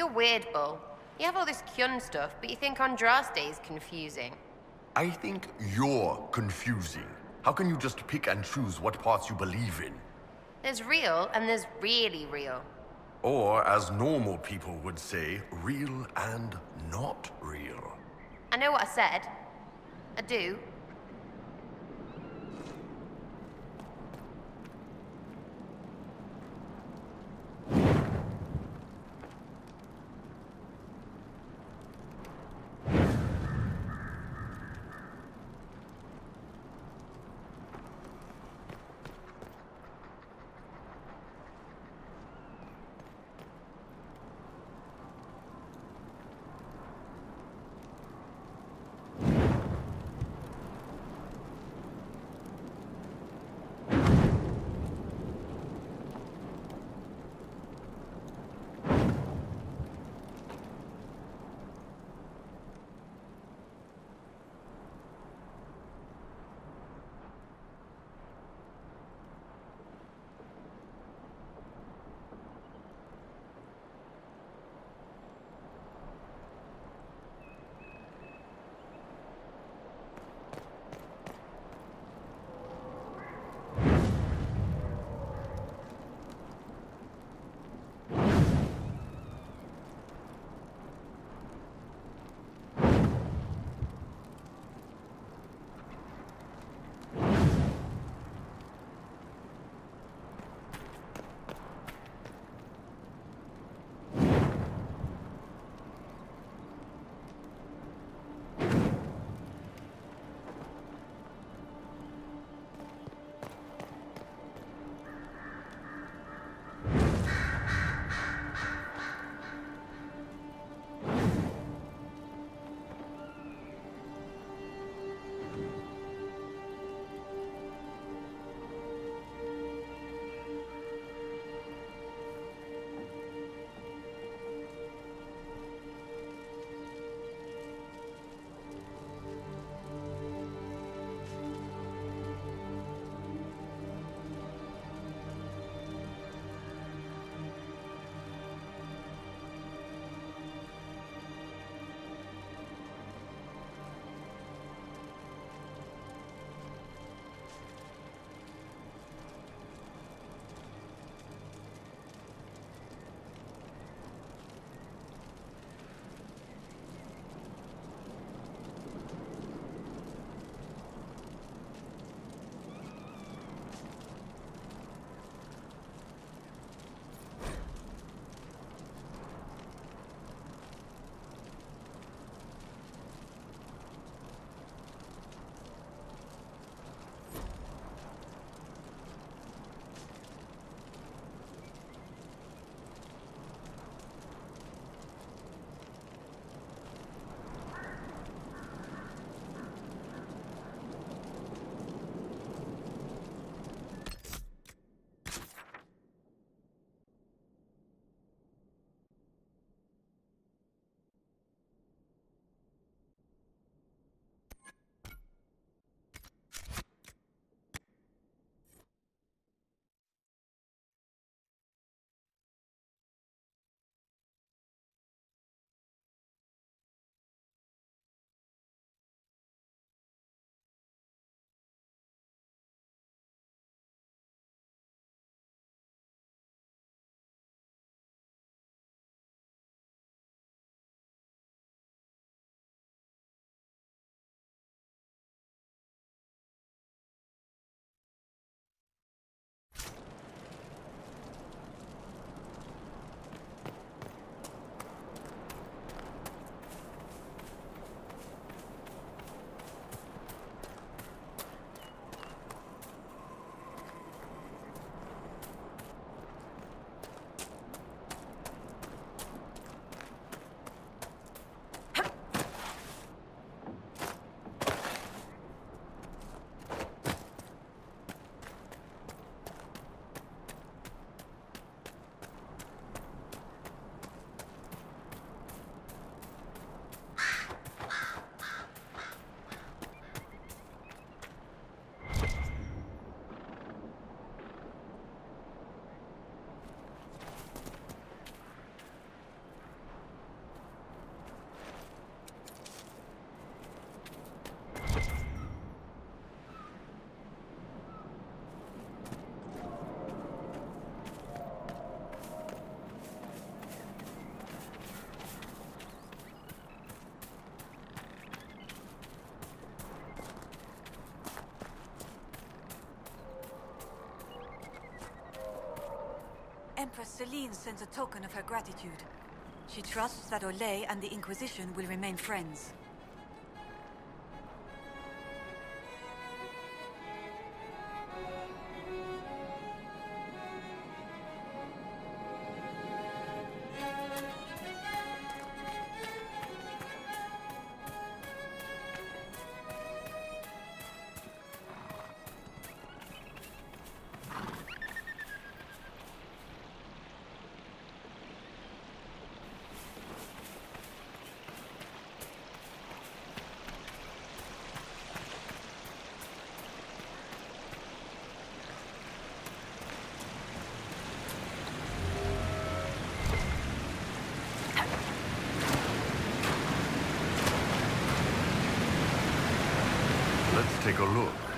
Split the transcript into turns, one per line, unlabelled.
You're weird, Bull. You have all this Qun stuff, but you think Andraste is confusing.
I think you're confusing. How can you just pick and choose what parts you believe in?
There's real, and there's really real.
Or, as normal people would say, real and not real.
I know what I said. I do.
Celene sends a token of her gratitude. She trusts that Orlais and the Inquisition will remain friends.
Take a look.